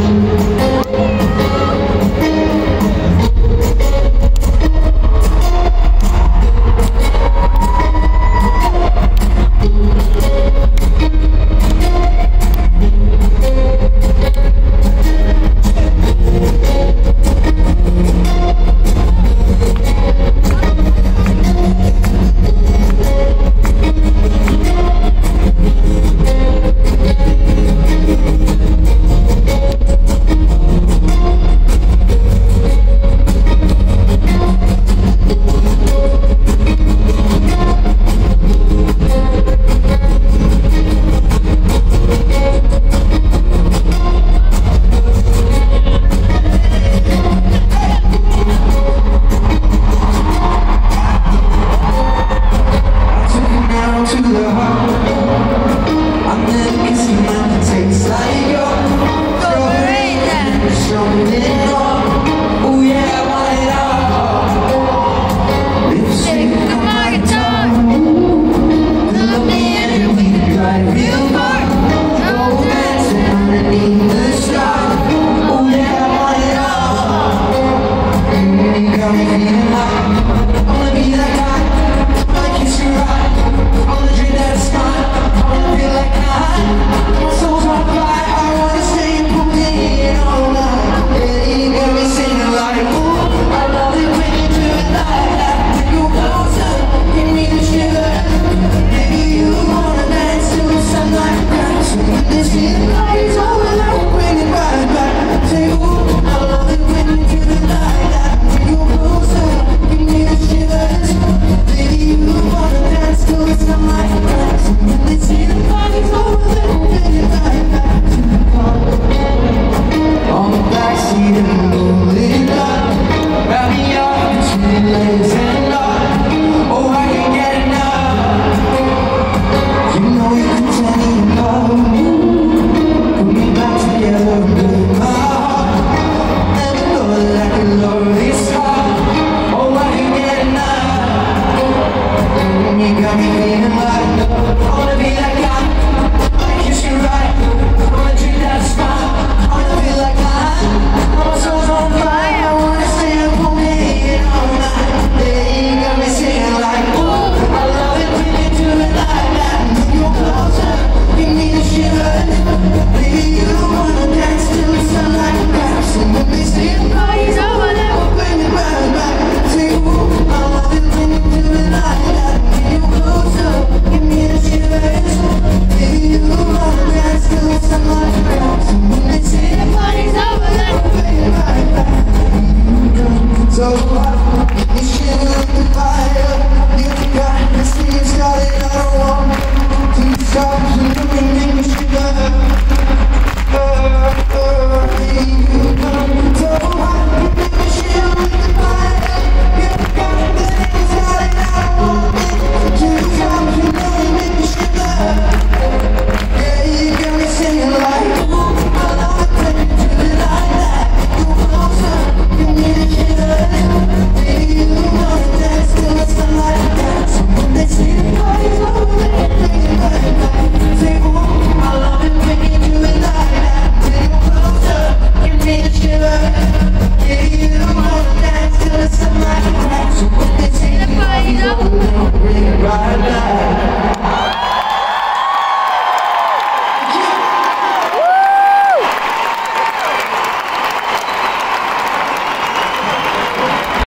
Thank Amen. So